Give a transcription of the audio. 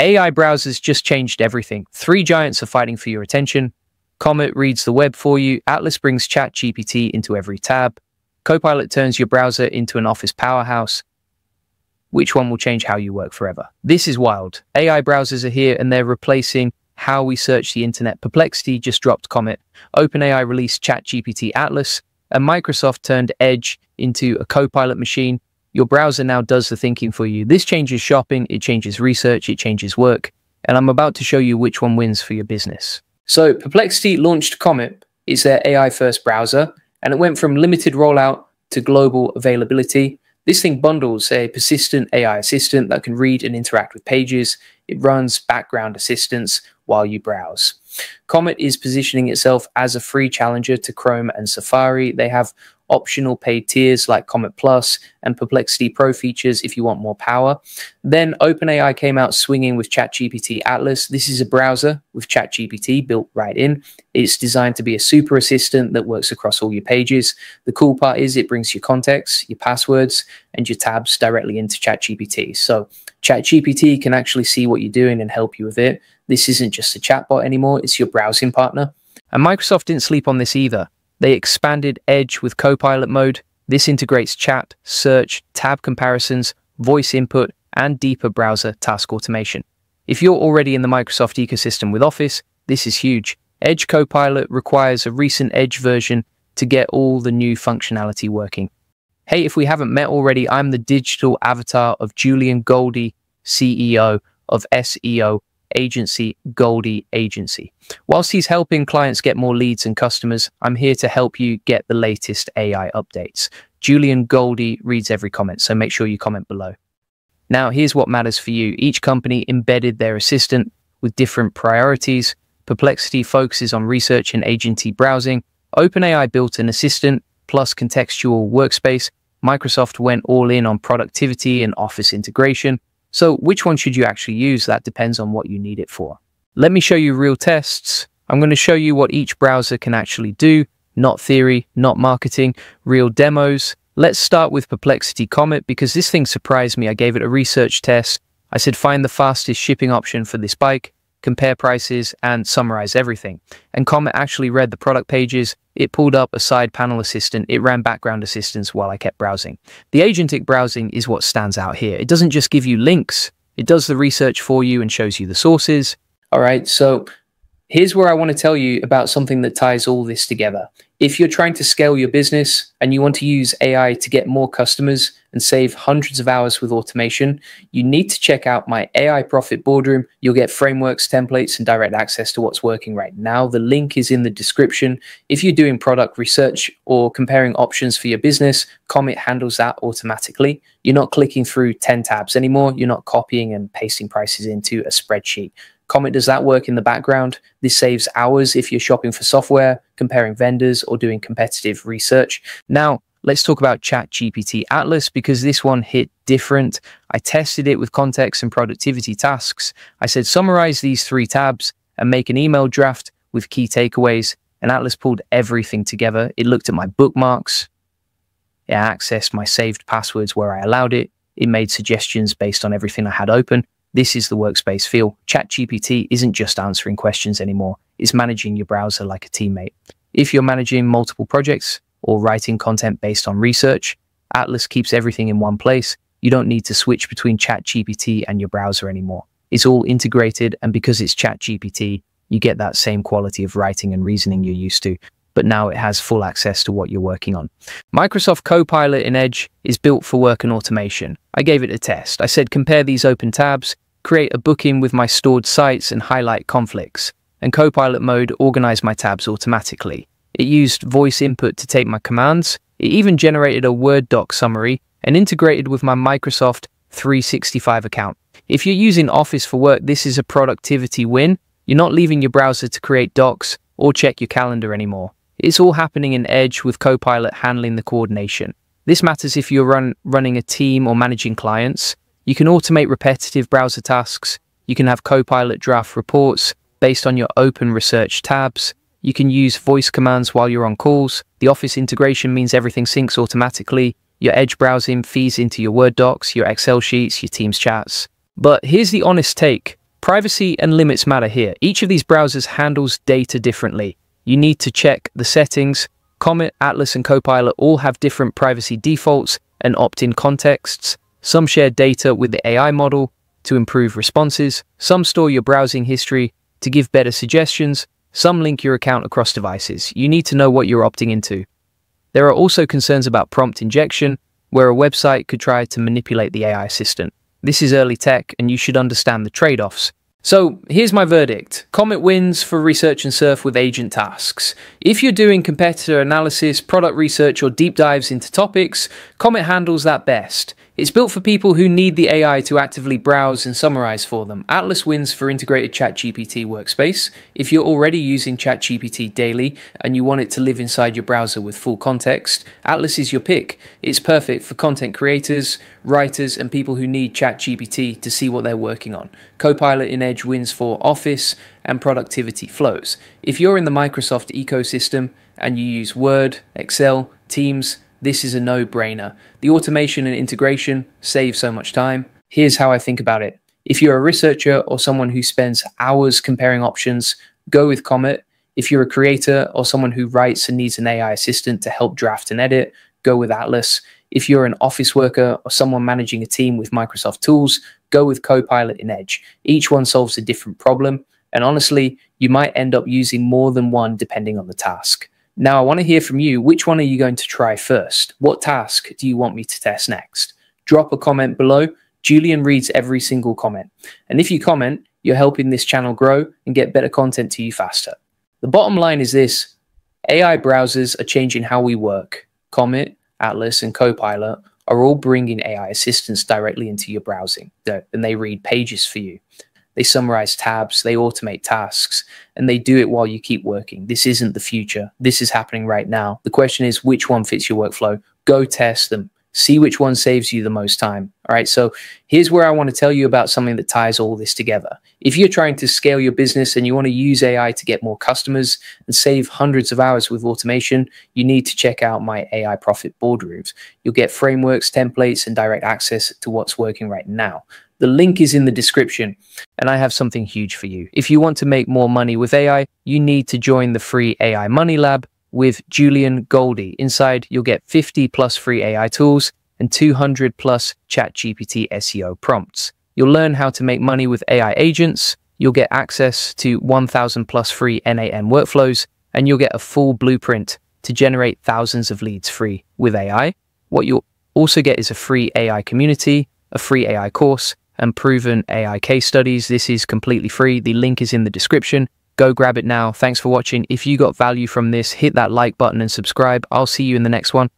AI browsers just changed everything. Three giants are fighting for your attention. Comet reads the web for you. Atlas brings ChatGPT into every tab. Copilot turns your browser into an office powerhouse. Which one will change how you work forever? This is wild. AI browsers are here and they're replacing how we search the internet. Perplexity just dropped Comet. OpenAI released ChatGPT Atlas, and Microsoft turned Edge into a Copilot machine. Your browser now does the thinking for you. This changes shopping, it changes research, it changes work, and I'm about to show you which one wins for your business. So Perplexity launched Comet. It's their AI-first browser, and it went from limited rollout to global availability. This thing bundles a persistent AI assistant that can read and interact with pages. It runs background assistance while you browse. Comet is positioning itself as a free challenger to Chrome and Safari. They have optional paid tiers like Comet Plus and Perplexity Pro features if you want more power. Then OpenAI came out swinging with ChatGPT Atlas. This is a browser with ChatGPT built right in. It's designed to be a super assistant that works across all your pages. The cool part is it brings your contacts, your passwords, and your tabs directly into ChatGPT. So ChatGPT can actually see what you're doing and help you with it. This isn't just a chatbot anymore, it's your browsing partner. And Microsoft didn't sleep on this either. They expanded Edge with Copilot mode. This integrates chat, search, tab comparisons, voice input, and deeper browser task automation. If you're already in the Microsoft ecosystem with Office, this is huge. Edge Copilot requires a recent Edge version to get all the new functionality working. Hey, if we haven't met already, I'm the digital avatar of Julian Goldie, CEO of SEO agency Goldie Agency. Whilst he's helping clients get more leads and customers, I'm here to help you get the latest AI updates. Julian Goldie reads every comment, so make sure you comment below. Now, here's what matters for you. Each company embedded their assistant with different priorities. Perplexity focuses on research and agentic browsing. OpenAI built an assistant plus contextual workspace. Microsoft went all in on productivity and office integration. So which one should you actually use? That depends on what you need it for. Let me show you real tests. I'm going to show you what each browser can actually do, not theory, not marketing, real demos. Let's start with Perplexity Comet because this thing surprised me. I gave it a research test. I said, find the fastest shipping option for this bike compare prices, and summarize everything. And Comet actually read the product pages, it pulled up a side panel assistant, it ran background assistance while I kept browsing. The agentic browsing is what stands out here. It doesn't just give you links, it does the research for you and shows you the sources. All right, so here's where I want to tell you about something that ties all this together. If you're trying to scale your business and you want to use AI to get more customers and save hundreds of hours with automation, you need to check out my AI Profit Boardroom. You'll get frameworks, templates, and direct access to what's working right now. The link is in the description. If you're doing product research or comparing options for your business, Comet handles that automatically. You're not clicking through 10 tabs anymore. You're not copying and pasting prices into a spreadsheet. Comet does that work in the background. This saves hours if you're shopping for software, comparing vendors, or doing competitive research. Now, let's talk about ChatGPT Atlas because this one hit different. I tested it with context and productivity tasks. I said, summarize these three tabs and make an email draft with key takeaways. And Atlas pulled everything together. It looked at my bookmarks. It accessed my saved passwords where I allowed it. It made suggestions based on everything I had open. This is the workspace feel. ChatGPT isn't just answering questions anymore, it's managing your browser like a teammate. If you're managing multiple projects or writing content based on research, Atlas keeps everything in one place. You don't need to switch between ChatGPT and your browser anymore. It's all integrated, and because it's ChatGPT, you get that same quality of writing and reasoning you're used to but now it has full access to what you're working on. Microsoft Copilot in Edge is built for work and automation. I gave it a test. I said compare these open tabs, create a booking with my stored sites and highlight conflicts, and Copilot mode organized my tabs automatically. It used voice input to take my commands. It even generated a Word doc summary and integrated with my Microsoft 365 account. If you're using Office for work, this is a productivity win. You're not leaving your browser to create docs or check your calendar anymore. It's all happening in Edge with Copilot handling the coordination. This matters if you're run, running a team or managing clients. You can automate repetitive browser tasks. You can have Copilot draft reports based on your open research tabs. You can use voice commands while you're on calls. The Office integration means everything syncs automatically. Your Edge browsing feeds into your Word docs, your Excel sheets, your Teams chats. But here's the honest take. Privacy and limits matter here. Each of these browsers handles data differently. You need to check the settings. Comet, Atlas, and Copilot all have different privacy defaults and opt-in contexts. Some share data with the AI model to improve responses. Some store your browsing history to give better suggestions. Some link your account across devices. You need to know what you're opting into. There are also concerns about prompt injection, where a website could try to manipulate the AI assistant. This is early tech, and you should understand the trade-offs. So here's my verdict. Comet wins for research and surf with agent tasks. If you're doing competitor analysis, product research, or deep dives into topics, Comet handles that best. It's built for people who need the AI to actively browse and summarize for them. Atlas wins for integrated ChatGPT workspace. If you're already using ChatGPT daily and you want it to live inside your browser with full context, Atlas is your pick. It's perfect for content creators, writers, and people who need ChatGPT to see what they're working on. Copilot in Edge wins for Office and productivity flows. If you're in the Microsoft ecosystem and you use Word, Excel, Teams, this is a no brainer. The automation and integration save so much time. Here's how I think about it. If you're a researcher or someone who spends hours comparing options, go with Comet. If you're a creator or someone who writes and needs an AI assistant to help draft and edit, go with Atlas. If you're an office worker or someone managing a team with Microsoft tools, go with Copilot in Edge. Each one solves a different problem. And honestly, you might end up using more than one depending on the task. Now, I want to hear from you. Which one are you going to try first? What task do you want me to test next? Drop a comment below. Julian reads every single comment. And if you comment, you're helping this channel grow and get better content to you faster. The bottom line is this AI browsers are changing how we work. Comet, Atlas, and Copilot are all bringing AI assistance directly into your browsing, and they read pages for you. They summarize tabs, they automate tasks, and they do it while you keep working. This isn't the future. This is happening right now. The question is which one fits your workflow? Go test them. See which one saves you the most time. All right. So here's where I want to tell you about something that ties all this together. If you're trying to scale your business and you want to use AI to get more customers and save hundreds of hours with automation, you need to check out my AI Profit Boardrooms. You'll get frameworks, templates, and direct access to what's working right now. The link is in the description. And I have something huge for you. If you want to make more money with AI, you need to join the free AI Money Lab with Julian Goldie. Inside, you'll get 50 plus free AI tools and 200 plus ChatGPT SEO prompts. You'll learn how to make money with AI agents. You'll get access to 1,000 plus free NAM workflows, and you'll get a full blueprint to generate thousands of leads free with AI. What you'll also get is a free AI community, a free AI course, and proven AI case studies. This is completely free. The link is in the description. Go grab it now. Thanks for watching. If you got value from this, hit that like button and subscribe. I'll see you in the next one.